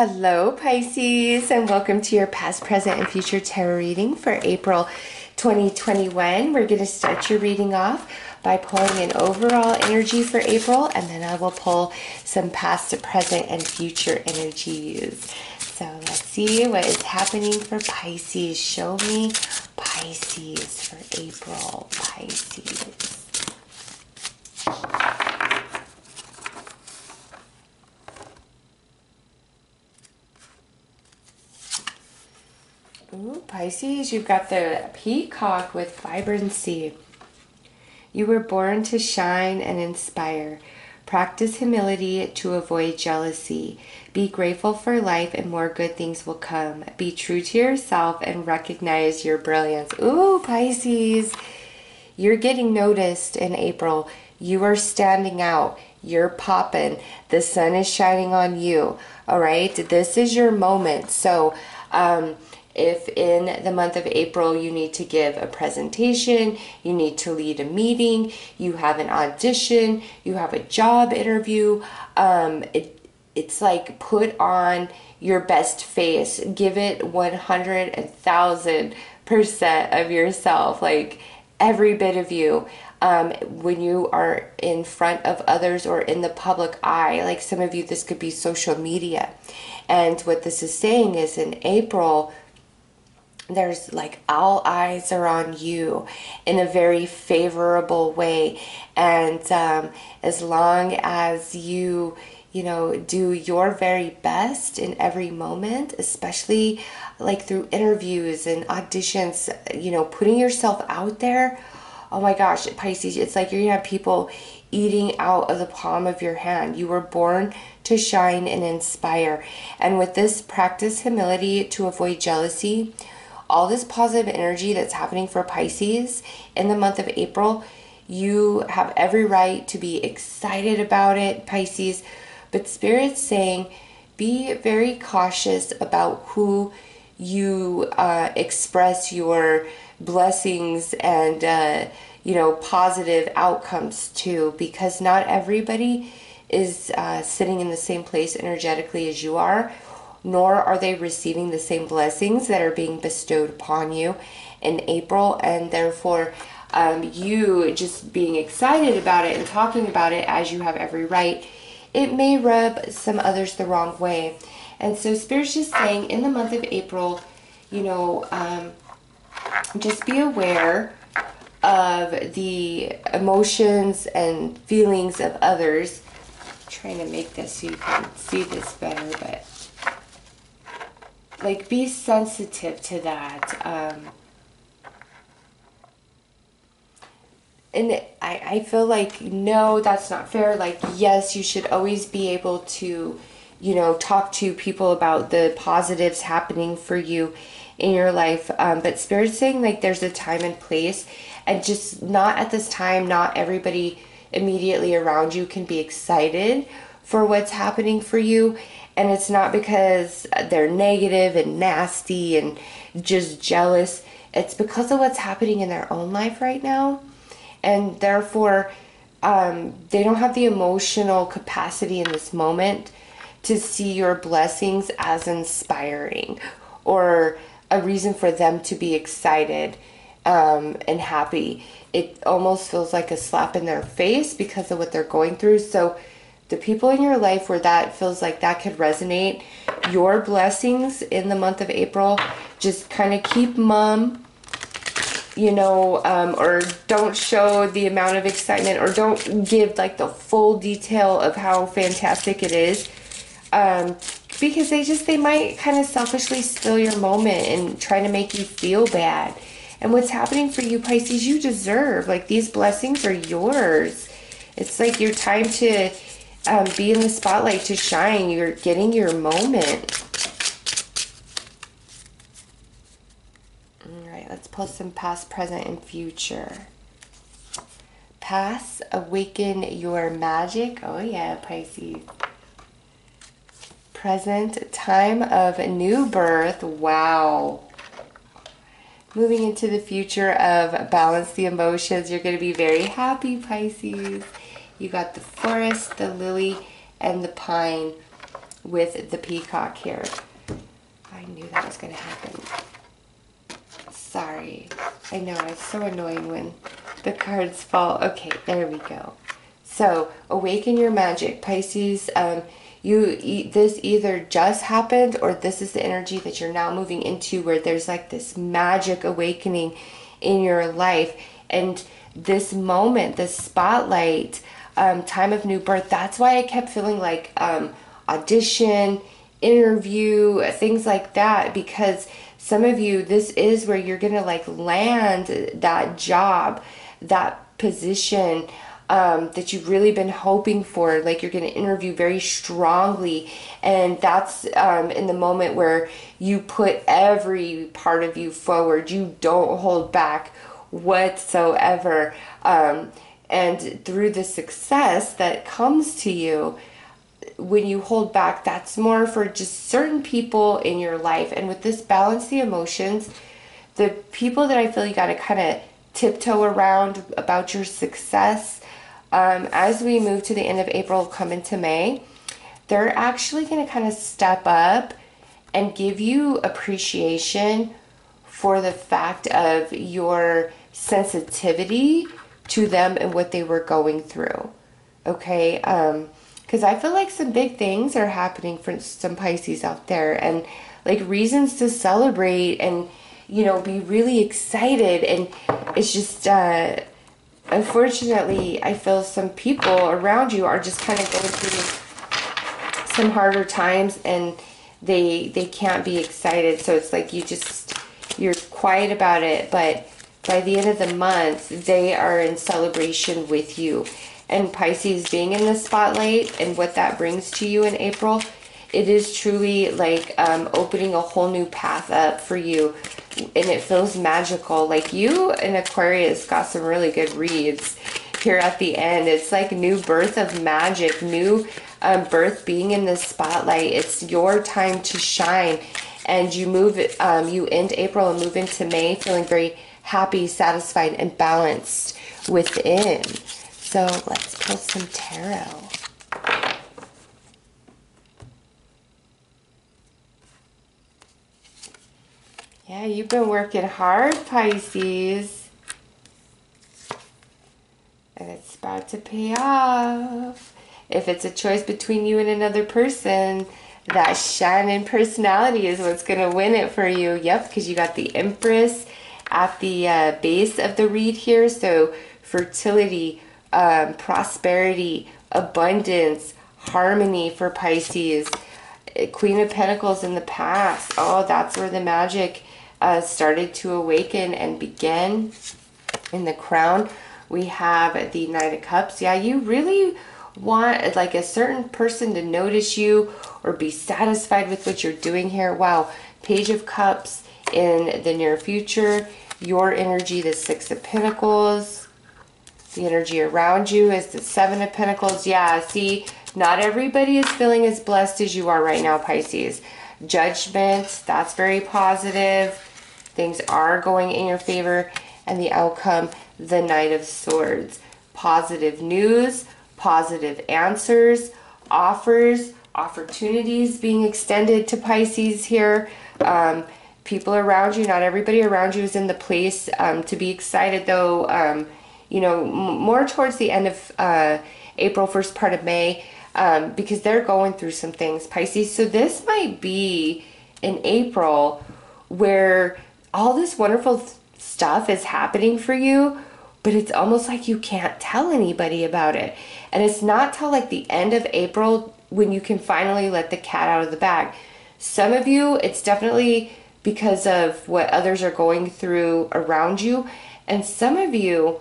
Hello, Pisces, and welcome to your past, present, and future tarot reading for April 2021. We're going to start your reading off by pulling an overall energy for April, and then I will pull some past, present, and future energies. So let's see what is happening for Pisces. Show me Pisces for April. Pisces. Ooh, Pisces, you've got the peacock with vibrancy. You were born to shine and inspire. Practice humility to avoid jealousy. Be grateful for life and more good things will come. Be true to yourself and recognize your brilliance. Ooh, Pisces, you're getting noticed in April. You are standing out. You're popping. The sun is shining on you. All right. This is your moment. So, um, if in the month of April you need to give a presentation, you need to lead a meeting, you have an audition, you have a job interview, um, it, it's like put on your best face, give it 100,000 percent of yourself, like every bit of you. Um, when you are in front of others or in the public eye, like some of you, this could be social media. And what this is saying is in April, there's like all eyes are on you in a very favorable way. And um, as long as you you know do your very best in every moment especially like through interviews and auditions you know putting yourself out there oh my gosh pisces it's like you're gonna have people eating out of the palm of your hand. You were born to shine and inspire. And with this practice humility to avoid jealousy all this positive energy that's happening for Pisces in the month of April, you have every right to be excited about it, Pisces. But Spirit's saying be very cautious about who you uh, express your blessings and uh, you know positive outcomes to, because not everybody is uh, sitting in the same place energetically as you are nor are they receiving the same blessings that are being bestowed upon you in April, and therefore, um, you just being excited about it and talking about it as you have every right, it may rub some others the wrong way. And so, Spirit's just saying in the month of April, you know, um, just be aware of the emotions and feelings of others. I'm trying to make this so you can see this better, but like be sensitive to that um, and I, I feel like no that's not fair. Like yes you should always be able to you know talk to people about the positives happening for you in your life. Um, but spirit's saying like there's a time and place and just not at this time not everybody immediately around you can be excited for what's happening for you and it's not because they're negative and nasty and just jealous. It's because of what's happening in their own life right now. And therefore, um, they don't have the emotional capacity in this moment to see your blessings as inspiring or a reason for them to be excited um, and happy. It almost feels like a slap in their face because of what they're going through. So, the people in your life where that feels like that could resonate, your blessings in the month of April, just kind of keep mum, you know, um, or don't show the amount of excitement or don't give like the full detail of how fantastic it is. Um, because they just, they might kind of selfishly steal your moment and try to make you feel bad. And what's happening for you, Pisces, you deserve. Like these blessings are yours. It's like your time to um, be in the spotlight to shine. You're getting your moment. All right, let's pull some past, present, and future. Past, awaken your magic. Oh, yeah, Pisces. Present, time of new birth. Wow. Moving into the future of balance the emotions. You're going to be very happy, Pisces. You got the forest, the lily, and the pine. with the peacock here. I knew that was going to happen. Sorry. I know, it's so annoying when the cards fall. Okay, there we go. So, awaken your magic. Pisces, um, you this either just happened or this is the energy that you're now moving into where there's like this magic awakening in your life and this moment this spotlight um, time of new birth that's why i kept feeling like um, audition interview things like that because some of you this is where you're gonna like land that job that position um, that you've really been hoping for. Like you're going to interview very strongly. And that's um, in the moment where you put every part of you forward. You don't hold back whatsoever. Um, and through the success that comes to you, when you hold back, that's more for just certain people in your life. And with this balance the emotions, the people that I feel you got to kind of tiptoe around about your success um, as we move to the end of April, come into May, they're actually going to kind of step up and give you appreciation for the fact of your sensitivity to them and what they were going through. Okay? Because um, I feel like some big things are happening for some Pisces out there and like reasons to celebrate and, you know, be really excited. And it's just, uh, unfortunately, I feel some people around you are just kind of going through some harder times and they they can't be excited. So it's like you just you're quiet about it, but by the end of the month, they are in celebration with you. And Pisces being in the spotlight and what that brings to you in April, it is truly like um, opening a whole new path up for you and it feels magical. Like you in Aquarius got some really good reads here at the end. It's like new birth of magic, new um, birth being in the spotlight. It's your time to shine. And you move, um, you end April and move into May feeling very happy, satisfied, and balanced within. So let's pull some tarot. Yeah, you've been working hard, Pisces. And it's about to pay off. If it's a choice between you and another person, that shining personality is what's going to win it for you. Yep, because you got the Empress at the uh, base of the read here. So fertility, um, prosperity, abundance, harmony for Pisces. Queen of Pentacles in the past. Oh, that's where the magic uh, started to awaken and begin. In the crown, we have the Knight of Cups. Yeah, you really want like a certain person to notice you or be satisfied with what you're doing here. Wow, Page of Cups in the near future. Your energy, the Six of Pentacles. The energy around you is the Seven of Pentacles. Yeah, see, not everybody is feeling as blessed as you are right now, Pisces. Judgment, that's very positive things are going in your favor, and the outcome, the Knight of Swords. Positive news, positive answers, offers, opportunities being extended to Pisces here. Um, people around you, not everybody around you is in the place um, to be excited though. Um, you know, more towards the end of uh, April, first part of May, um, because they're going through some things, Pisces. So this might be in April where all this wonderful stuff is happening for you, but it's almost like you can't tell anybody about it. And it's not till like the end of April when you can finally let the cat out of the bag. Some of you, it's definitely because of what others are going through around you. And some of you,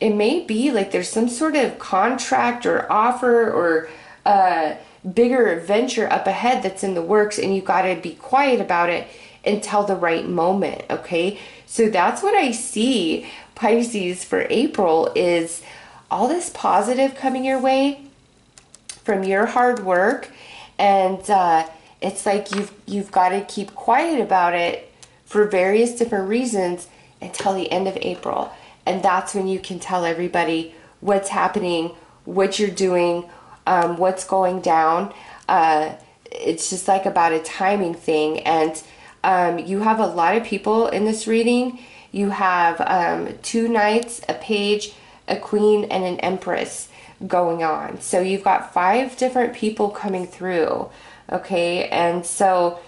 it may be like there's some sort of contract or offer or a bigger venture up ahead that's in the works, and you got to be quiet about it until the right moment, okay? So that's what I see Pisces for April is all this positive coming your way from your hard work and uh, it's like you've you've got to keep quiet about it for various different reasons until the end of April. And that's when you can tell everybody what's happening, what you're doing, um, what's going down. Uh, it's just like about a timing thing. And um, you have a lot of people in this reading. You have um, two knights, a page, a queen, and an empress going on. So you've got five different people coming through. Okay. And so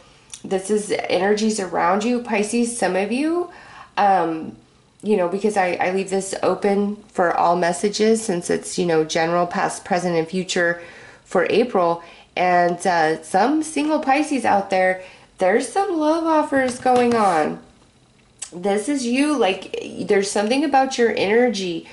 this is energies around you, Pisces. Some of you, um, you know, because I, I leave this open for all messages since it's, you know, general, past, present, and future for April. And uh, some single Pisces out there, there's some love offers going on. This is you. Like, there's something about your energy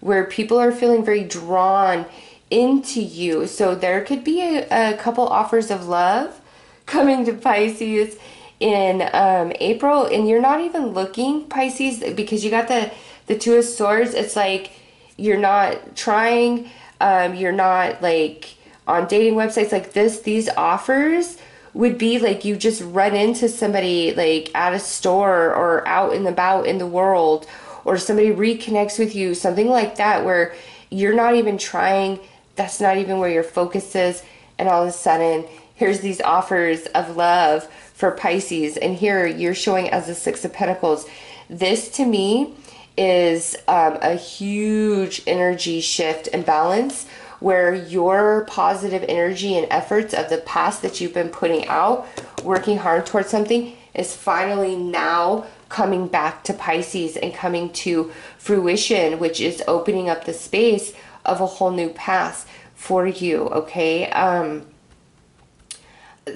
where people are feeling very drawn into you. So there could be a, a couple offers of love coming to Pisces in um, April, and you're not even looking Pisces because you got the the Two of Swords. It's like you're not trying. Um, you're not like on dating websites like this. These offers would be like you just run into somebody like at a store or out and about in the world, or somebody reconnects with you, something like that, where you're not even trying. That's not even where your focus is, and all of a sudden here's these offers of love for Pisces, and here you're showing as the Six of Pentacles. This to me is um, a huge energy shift and balance where your positive energy and efforts of the past that you've been putting out, working hard towards something, is finally now coming back to Pisces and coming to fruition, which is opening up the space of a whole new path for you. Okay. Um,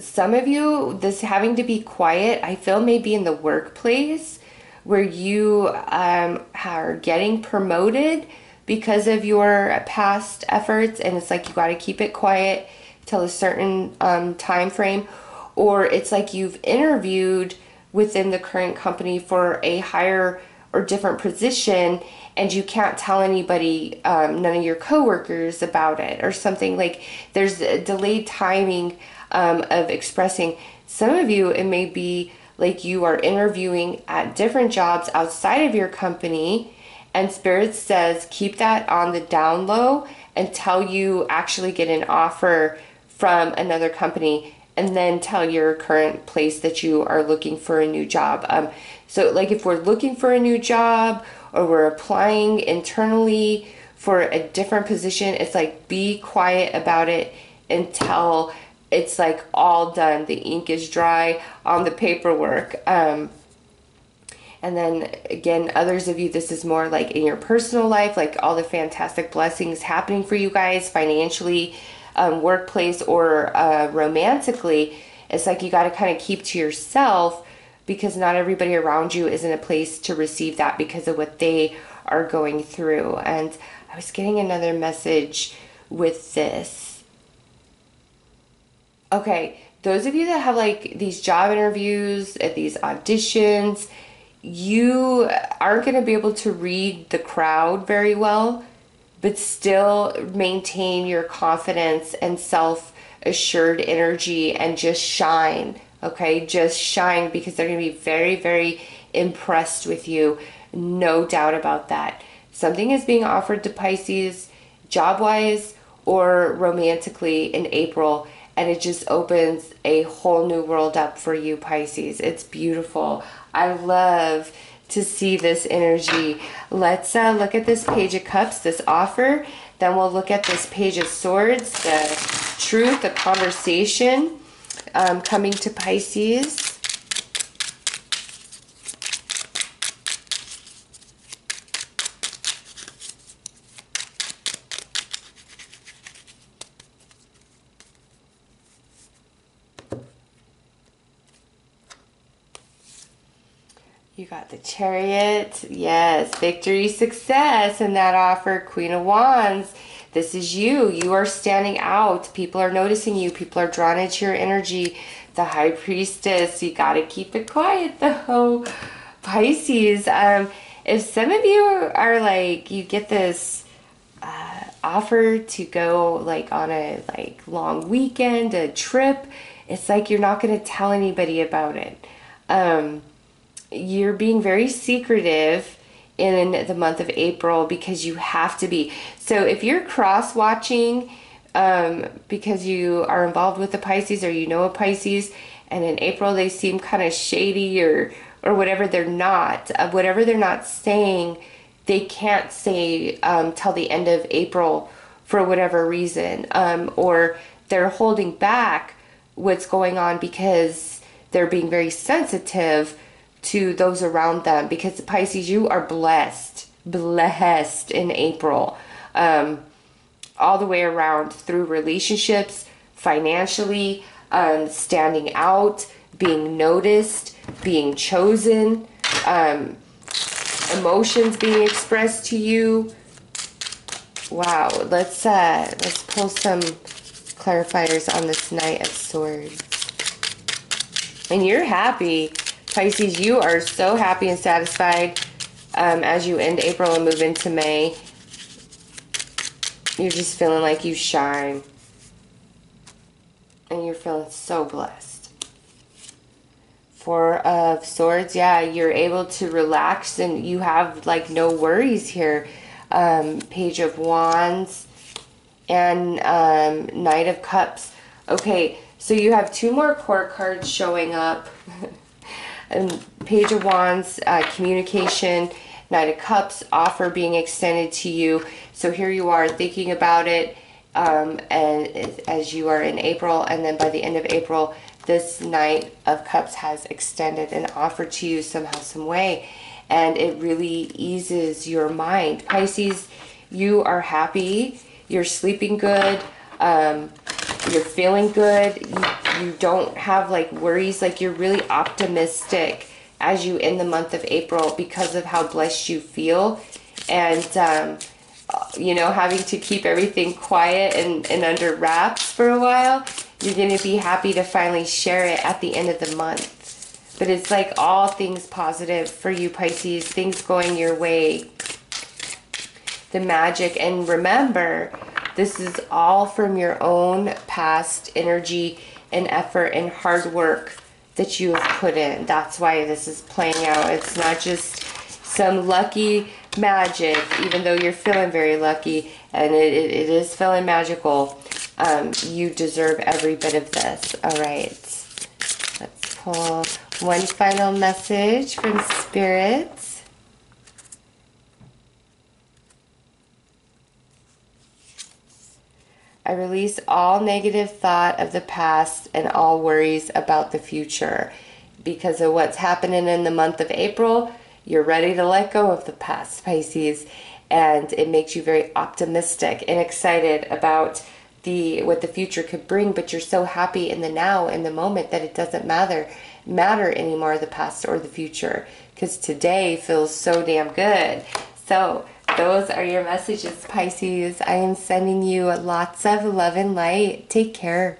some of you, this having to be quiet, I feel maybe in the workplace where you um, are getting promoted because of your past efforts, and it's like you got to keep it quiet till a certain um, time frame, or it's like you've interviewed within the current company for a higher or different position and you can't tell anybody um, none of your coworkers about it or something like there's a delayed timing um, of expressing. Some of you, it may be like you are interviewing at different jobs outside of your company, and Spirit says keep that on the down low until you actually get an offer from another company and then tell your current place that you are looking for a new job. Um, so, like if we're looking for a new job or we're applying internally for a different position, it's like be quiet about it until it's like all done. The ink is dry on the paperwork. Um, and then again, others of you, this is more like in your personal life, like all the fantastic blessings happening for you guys financially, um, workplace, or uh, romantically. It's like you got to kind of keep to yourself because not everybody around you is in a place to receive that because of what they are going through. And I was getting another message with this okay, those of you that have like these job interviews at these auditions, you aren't going to be able to read the crowd very well, but still maintain your confidence and self assured energy and just shine. Okay, just shine because they're going to be very, very impressed with you. No doubt about that. Something is being offered to Pisces, job wise or romantically, in April and it just opens a whole new world up for you, Pisces. It's beautiful. I love to see this energy. Let's uh, look at this Page of Cups, this offer. Then we'll look at this Page of Swords, the truth, the conversation um, coming to Pisces. You got the chariot. Yes, victory, success, and that offer, Queen of Wands. This is you. You are standing out. People are noticing you. People are drawn into your energy. The High Priestess. You got to keep it quiet, though. Pisces. Um, if some of you are like, you get this uh, offer to go like on a like long weekend, a trip, it's like you're not going to tell anybody about it. Um, you're being very secretive in the month of April because you have to be. So if you're cross watching um, because you are involved with the Pisces or you know a Pisces, and in April they seem kind of shady or or whatever they're not, uh, whatever they're not saying, they can't say um, till the end of April for whatever reason, um, or they're holding back what's going on because they're being very sensitive to those around them. Because Pisces, you are blessed, blessed in April, um, all the way around through relationships, financially, um, standing out, being noticed, being chosen, um, emotions being expressed to you. Wow, let's uh, let's pull some clarifiers on this Knight of Swords. And you're happy, Pisces. You are so happy and satisfied um, as you end April and move into May. You're just feeling like you shine. And you're feeling so blessed. Four of Swords, yeah, you're able to relax and you have like no worries here. Um, Page of Wands and um, Knight of Cups. Okay, so you have two more court cards showing up. and Page of Wands, uh, communication, Knight of Cups, offer being extended to you. So here you are thinking about it um, and as you are in April, and then by the end of April, this Knight of Cups has extended an offer to you somehow, some way, and it really eases your mind. Pisces, you are happy, you're sleeping good, um, you're feeling good, you, you don't have like worries, like you're really optimistic as you in the month of April because of how blessed you feel, and um, you know, having to keep everything quiet and, and under wraps for a while, you're going to be happy to finally share it at the end of the month. But it's like all things positive for you, Pisces, things going your way, the magic. And remember, this is all from your own past energy and effort and hard work that you have put in. That's why this is playing out. It's not just some lucky magic, even though you're feeling very lucky and it, it, it is feeling magical, um, you deserve every bit of this. All right. Let's pull one final message from spirits. I release all negative thought of the past and all worries about the future. Because of what's happening in the month of April, you're ready to let go of the past, Pisces, and it makes you very optimistic and excited about the what the future could bring, but you're so happy in the now, in the moment that it doesn't matter matter anymore the past or the future because today feels so damn good. So, those are your messages, Pisces. I am sending you lots of love and light. Take care.